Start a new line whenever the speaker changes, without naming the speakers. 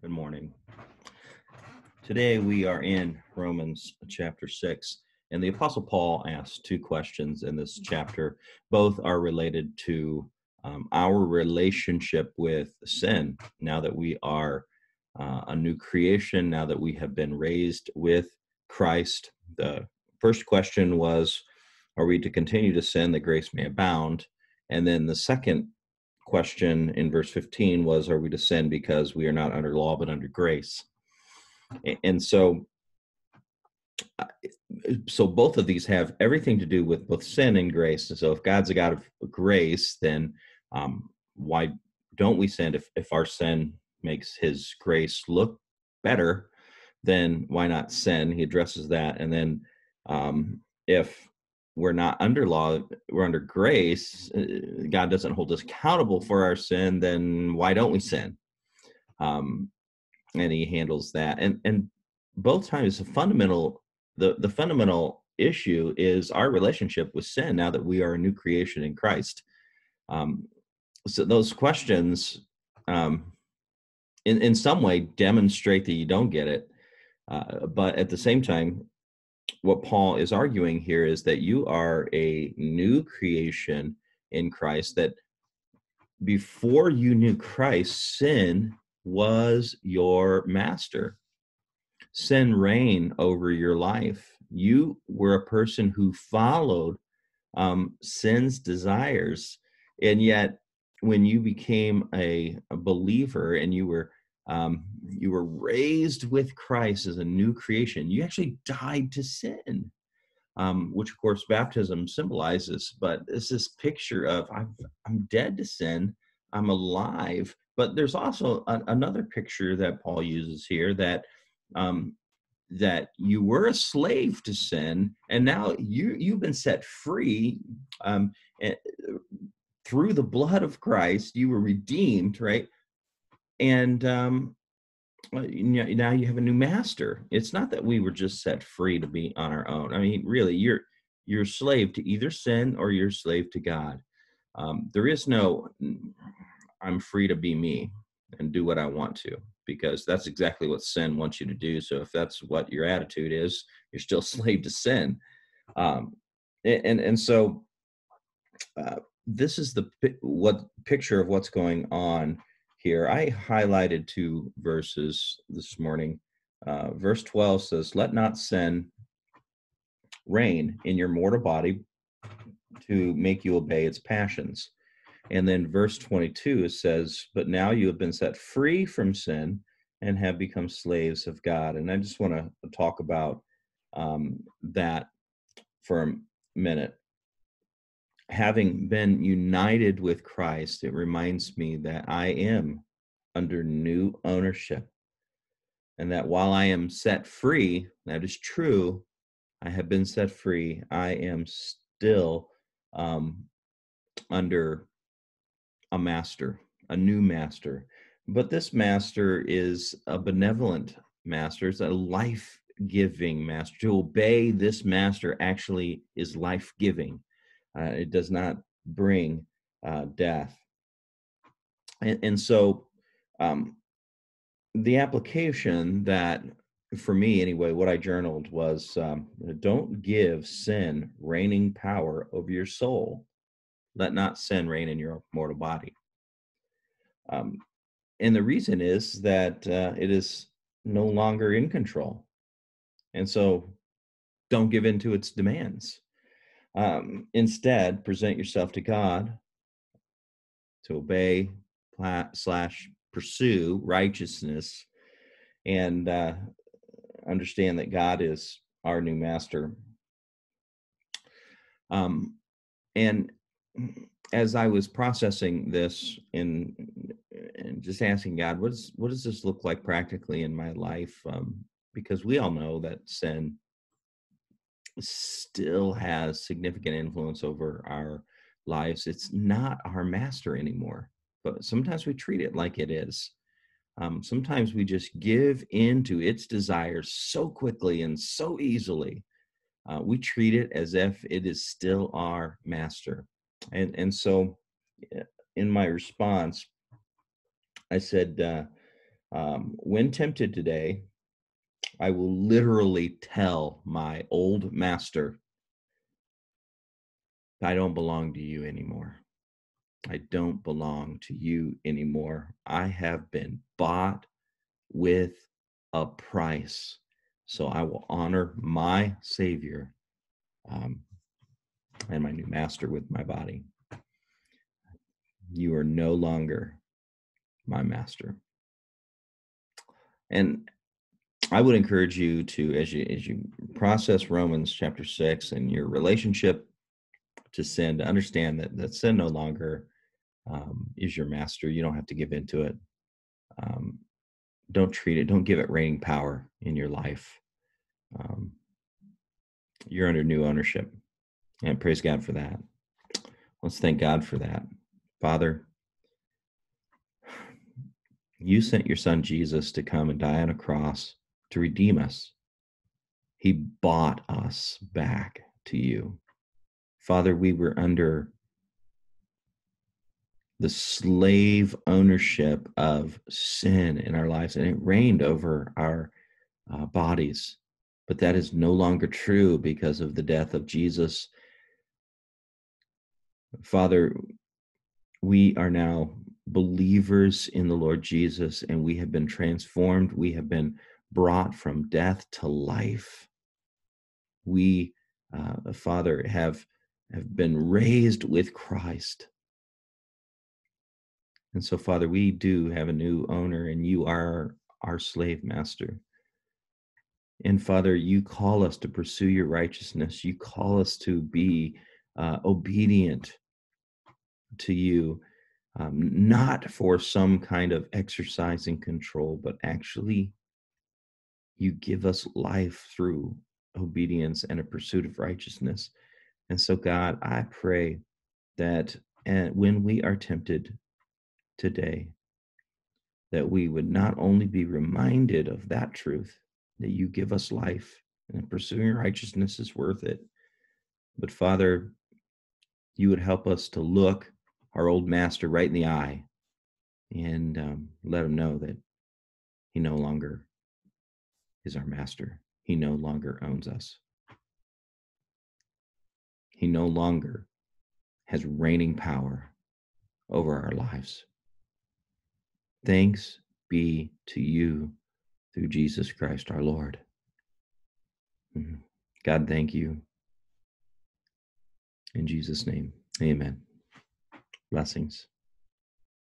Good morning. Today we are in Romans chapter 6, and the Apostle Paul asks two questions in this chapter. Both are related to um, our relationship with sin now that we are uh, a new creation, now that we have been raised with Christ. The first question was Are we to continue to sin that grace may abound? And then the second question in verse 15 was Are we to sin because we are not under law but under grace? And so, so both of these have everything to do with both sin and grace. And so, if God's a God of grace, then um, why don't we sin? If if our sin makes His grace look better, then why not sin? He addresses that, and then um, if we're not under law, we're under grace, uh, God doesn't hold us accountable for our sin, then why don't we sin? Um, and he handles that. And and both times the fundamental the, the fundamental issue is our relationship with sin now that we are a new creation in Christ. Um, so those questions um, in, in some way demonstrate that you don't get it. Uh, but at the same time, what Paul is arguing here is that you are a new creation in Christ, that before you knew Christ, sin was your master. Sin reigned over your life. You were a person who followed um, sin's desires. And yet, when you became a, a believer and you were um, you were raised with Christ as a new creation. You actually died to sin, um, which of course baptism symbolizes. But it's this picture of I'm, I'm dead to sin, I'm alive. But there's also a, another picture that Paul uses here that um, that you were a slave to sin, and now you you've been set free. Um, and, through the blood of Christ, you were redeemed, right? And um, now you have a new master. It's not that we were just set free to be on our own. I mean, really, you're you're slave to either sin or you're slave to God. Um, there is no I'm free to be me and do what I want to because that's exactly what sin wants you to do. So if that's what your attitude is, you're still slave to sin. Um, and and so uh, this is the what picture of what's going on here. I highlighted two verses this morning. Uh, verse 12 says, Let not sin reign in your mortal body to make you obey its passions. And then verse 22 says, But now you have been set free from sin and have become slaves of God. And I just want to talk about um, that for a minute having been united with Christ, it reminds me that I am under new ownership. And that while I am set free, that is true, I have been set free, I am still um, under a master, a new master. But this master is a benevolent master, it's a life giving master. To obey this master actually is life giving uh, it does not bring uh, death. And, and so, um, the application that, for me anyway, what I journaled was um, don't give sin reigning power over your soul. Let not sin reign in your mortal body. Um, and the reason is that uh, it is no longer in control. And so don't give in to its demands. Um, instead, present yourself to God to obey slash pursue righteousness and uh, understand that God is our new master. Um, and as I was processing this in and just asking God, what, is, what does this look like practically in my life? Um, because we all know that sin still has significant influence over our lives. It's not our master anymore, but sometimes we treat it like it is. Um, sometimes we just give in to its desires so quickly and so easily. Uh, we treat it as if it is still our master. And, and so, in my response, I said, uh, Um, when tempted today, I will literally tell my old master, I don't belong to you anymore. I don't belong to you anymore. I have been bought with a price. So I will honor my Savior um, and my new master with my body. You are no longer my master. And I would encourage you to, as you as you process Romans chapter six and your relationship to sin, to understand that that sin no longer um, is your master. You don't have to give into it. Um, don't treat it. Don't give it reigning power in your life. Um, you're under new ownership, and praise God for that. Let's thank God for that, Father. You sent your son Jesus to come and die on a cross to redeem us. He bought us back to you. Father, we were under the slave ownership of sin in our lives, and it reigned over our uh, bodies. But that is no longer true because of the death of Jesus. Father, we are now believers in the Lord Jesus, and we have been transformed. We have been brought from death to life. We, uh, Father, have, have been raised with Christ. And so, Father, we do have a new owner, and you are our slave master. And Father, you call us to pursue your righteousness. You call us to be uh, obedient to you, um, not for some kind of exercise exercising control, but actually you give us life through obedience and a pursuit of righteousness. And so, God, I pray that uh, when we are tempted today, that we would not only be reminded of that truth, that you give us life and pursuing righteousness is worth it. But Father, you would help us to look our old master right in the eye and um, let him know that he no longer is our master. He no longer owns us. He no longer has reigning power over our lives. Thanks be to you through Jesus Christ our Lord. Mm-hmm. God, thank you. In Jesus' name, amen. Blessings.